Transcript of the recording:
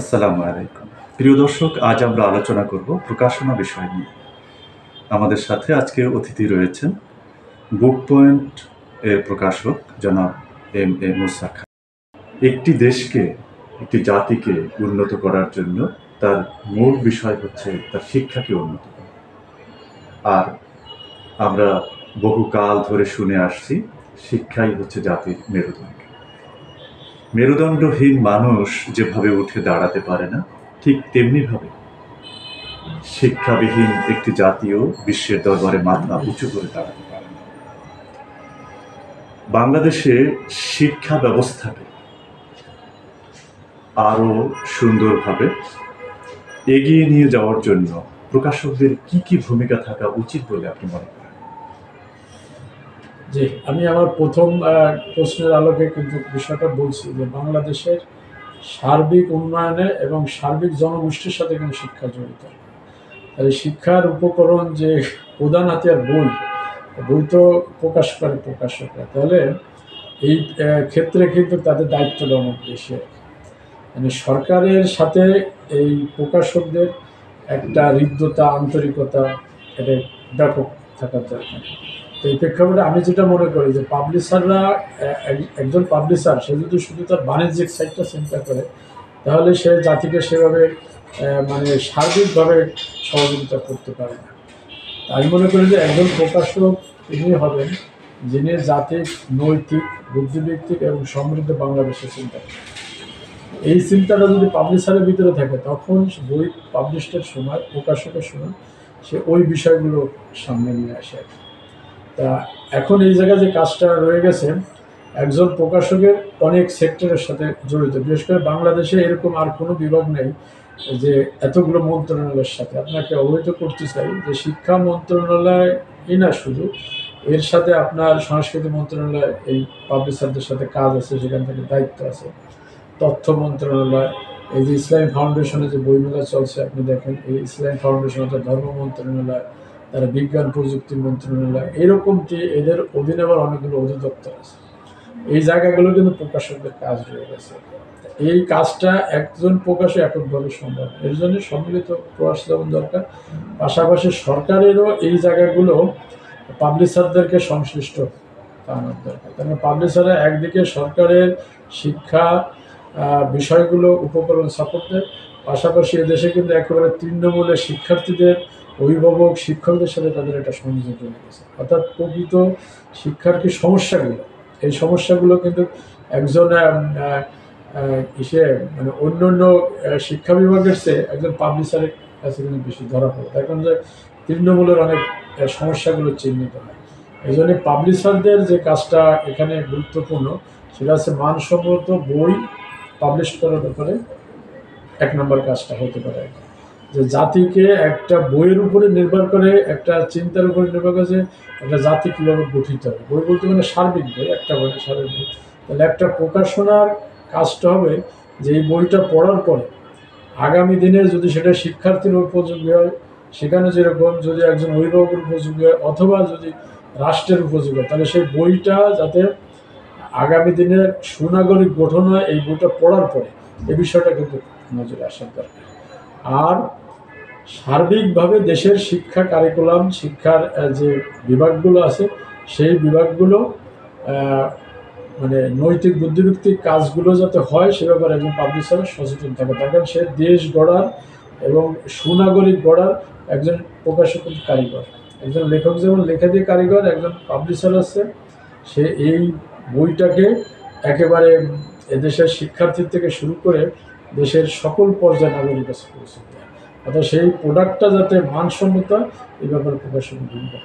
আসসালামু আলাইকুম। প্রিয় দর্শক, আজ আমরা আলোচনা করব প্রকাশনা বিষয় নিয়ে। আমাদের সাথে আজকে অতিথি রয়েছেন বুক পয়েন্ট এর প্রকাশক জনাব এম এ মুসা খান। একটি দেশকে, একটি জাতিকে উন্নত করার জন্য তার মূল বিষয় হচ্ছে তার শিক্ষাকে উন্নত করা। আর আমরা বহুকাল ধরে শুনে আসছি, শিক্ষাই হচ্ছে জাতির মেরুদণ্ড। মেরুদণ্ডহীন মানুষ যেভাবে উঠে দাঁড়াতে পারে না, ঠিক তেমনিভাবে শিক্ষাবিহীন একটি জাতীয় বিশ্বের দরবারে মাথা উঁচু করে দাঁড়াতে পারে না। বাংলাদেশে শিক্ষা ব্যবস্থাকে আরও সুন্দরভাবে এগিয়ে নিয়ে যাওয়ার জন্য প্রকাশকদের কি কি ভূমিকা থাকা উচিত বলে আপনি মনে করেন? জি, আমি আমার প্রথম প্রশ্নের আলোকে কিন্তু বিষয়টা বলছি যে বাংলাদেশের সার্বিক উন্নয়নে এবং সার্বিক জনগোষ্ঠীর সাথে কিন্তু শিক্ষা জড়িত। তাই শিক্ষার উপকরণ যে প্রধান হাতিয়ার বই বই তো প্রকাশ করে প্রকাশকরা। তাহলে এই ক্ষেত্রে কিন্তু তাদের দায়িত্বটা অনেক বেশি। মানে সরকারের সাথে এই প্রকাশকদের একটা হৃদ্যতা, আন্তরিকতা, এটা ব্যাপক থাকার দরকার। তো এই প্রেক্ষাপটে আমি যেটা মনে করি যে পাবলিশাররা একজন পাবলিশার সে যদি শুধু তার বাণিজ্যিক সাইডটা চিন্তা করে, তাহলে সে জাতিকে সেভাবে মানে সার্বিকভাবে সহযোগিতা করতে পারে না আমি মনে করি যে একজন প্রকাশক তিনি হবেন যিনি জাতির নৈতিক বুদ্ধিভিত্তিক এবং সমৃদ্ধ বাংলাদেশের চিন্তা করেন। এই চিন্তাটা যদি পাবলিশারের ভিতরে থাকে, তখন বই পাবলিশের সময়, প্রকাশকের সময়, সে ওই বিষয়গুলো সামনে নিয়ে আসে আর কি। তা এখন এই জায়গায় যে কাজটা রয়ে গেছে, একজন প্রকাশকের অনেক সেক্টরের সাথে জড়িত। বিশেষ করে বাংলাদেশে এরকম আর কোনো বিভাগ নেই যে এতগুলো মন্ত্রণালয়ের সাথে। আপনাকে অবহিত করতে চাই যে শিক্ষা মন্ত্রণালয়ই না শুধু, এর সাথে আপনার সংস্কৃতি মন্ত্রণালয়, এই পাবলিশারদের সাথে কাজ আছে, সেখান থেকে দায়িত্ব আছে। তথ্য মন্ত্রণালয়, এই যে ইসলামী ফাউন্ডেশনে যে বইমেলা চলছে, আপনি দেখেন, এই ইসলামী ফাউন্ডেশন অর্থাৎ ধর্ম মন্ত্রণালয় তারা বিজ্ঞান, প্রযুক্তি, মন্ত্রণালয় এরকম যে এদের অধীনে আবার অনেকগুলো অধিদপ্তর আছে। এই জায়গাগুলো কিন্তু প্রকাশকদের কাজ রয়ে গেছে। এই কাজটা একজন প্রকাশে এককভাবে সম্ভব। এর জন্য সম্মিলিত প্রয়াস যেমন দরকার, পাশাপাশি সরকারেরও এই জায়গাগুলো পাবলিশারদেরকে সংশ্লিষ্ট আনার দরকার। কারণ পাবলিশাররা একদিকে সরকারের শিক্ষা বিষয়গুলো উপকরণ সাপোর্ট দেয়, পাশাপাশি এদেশে কিন্তু একেবারে তৃণমূলের শিক্ষার্থীদের অভিভাবক শিক্ষকদের সাথে তাদের একটা সংযোগ হয়ে গেছে। অর্থাৎ প্রকৃত শিক্ষার কি সমস্যাগুলো? এই সমস্যাগুলো কিন্তু একজন ইসে মানে অন্য অন্য শিক্ষা বিভাগের চেয়ে একজন পাবলিশারের কাছে কিন্তু বেশি ধরা পড়ে। তার কারণ যে তৃণমূলের অনেক সমস্যাগুলো চিহ্নিত হয়। এই জন্য পাবলিশারদের যে কাজটা এখানে গুরুত্বপূর্ণ, সেটা হচ্ছে মানসম্মত বই পাবলিশ করার ব্যাপারে এক নম্বর কাজটা হতে পারে। যে জাতিকে একটা বইয়ের উপরে নির্ভর করে, একটা চিন্তার উপরে নির্ভর করে যে একটা জাতি কীভাবে গঠিত হবে। বই বলতে মানে সার্বিক বই, একটা বই, সার্বিক বই। তাহলে একটা প্রকাশনার কাজটা হবে যে এই বইটা পড়ার পরে আগামী দিনে যদি সেটা শিক্ষার্থীর উপযোগী হয়, সেখানে যেরকম যদি একজন অভিভাবকের উপযোগী হয় অথবা যদি রাষ্ট্রের উপযোগী হয়, তাহলে সেই বইটা যাতে আগামী দিনের সুনাগরিক গঠন হয় এই বইটা পড়ার পরে। এই বিষয়টা কিন্তু নজরে আসার দরকার। আর সার্বিকভাবে দেশের শিক্ষা কারিকুলাম শিক্ষার যে বিভাগগুলো আছে, সেই বিভাগগুলো মানে নৈতিক বুদ্ধিভিত্তিক কাজগুলো যাতে হয়, সে ব্যাপারে একজন পাবলিশার সচেতন থাকে তার সে দেশ গড়ার এবং সুনাগরিক গড়ার একজন প্রকাশক কারিগর। একজন লেখক যেমন লেখা দিয়ে কারিগর, একজন পাবলিশার আছে, সে এই বইটাকে একেবারে এদেশের শিক্ষার্থীর থেকে শুরু করে দেশের সকল পর্যায়ে নাগরিক কাছে পৌঁছে দেয় অর্থাৎ সেই প্রোডাক্টটা যাতে মানসম্মত এই ব্যাপারে প্রকাশন ভূমিকা